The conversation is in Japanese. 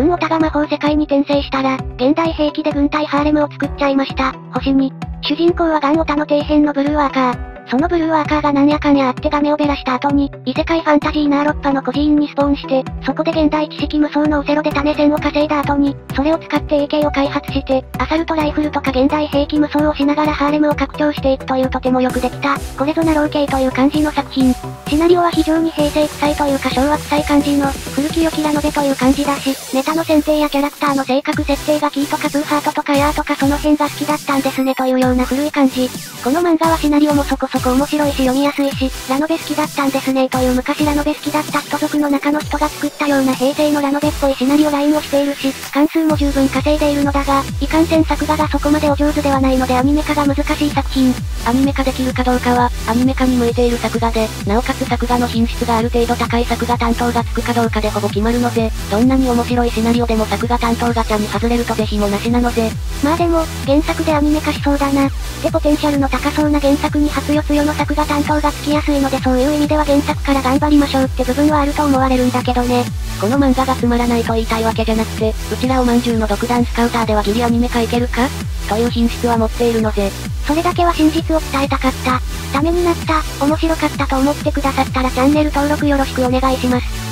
軍オタが魔法世界に転生したら、現代兵器で軍隊ハーレムを作っちゃいました。星に。主人公はガンオタの底辺のブルーワーカー。そのブルーワーカーがなんやかんやあってガメオベラした後に、異世界ファンタジーナーロッパの孤児院にスポーンして、そこで現代知識無双のオセロで種銭を稼いだ後に、それを使って AK を開発して、アサルトライフルとか現代兵器無双をしながらハーレムを拡張していくというとてもよくできた、これぞなろう系という感じの作品。シナリオは非常に平成臭いというか昭和臭い感じの、古き良きラノベという感じだし、ネタの選定やキャラクターの性格設定がキーとかプーハートとかヤーとかその辺が好きだったんですねというような古い感じ。この漫画はシナリオもそこそこ面白いし読みやすいし、ラノベ好きだったんですねという昔ラノベ好きだった人族の中の人が作ったような平成のラノベっぽいシナリオラインをしているし、関数も十分稼いでいるのだが、いかんせん作画がそこまでお上手ではないのでアニメ化が難しい作品。アニメ化できるかどうかは、アニメ化に向いている作画で、なおかつ作画の品質がある程度高い作画担当がつくかどうかでほぼ決まるので、どんなに面白いシナリオでも作画担当ガチャに外れると是非もなしなので。まあでも、原作でアニメ化しそうだな。でポテンシャルの高そうな原作に初よつよの作画担当がつきやすいのでそういう意味では原作から頑張りましょうって部分はあると思われるんだけどね。この漫画がつまらないと言いたいわけじゃなくて、うちらおまんじゅうの独断スカウターではギリアニメ化いけるか？という品質は持っているので。それだけは真実を伝えたかった。ためになった、面白かったと思ってくださったらチャンネル登録よろしくお願いします。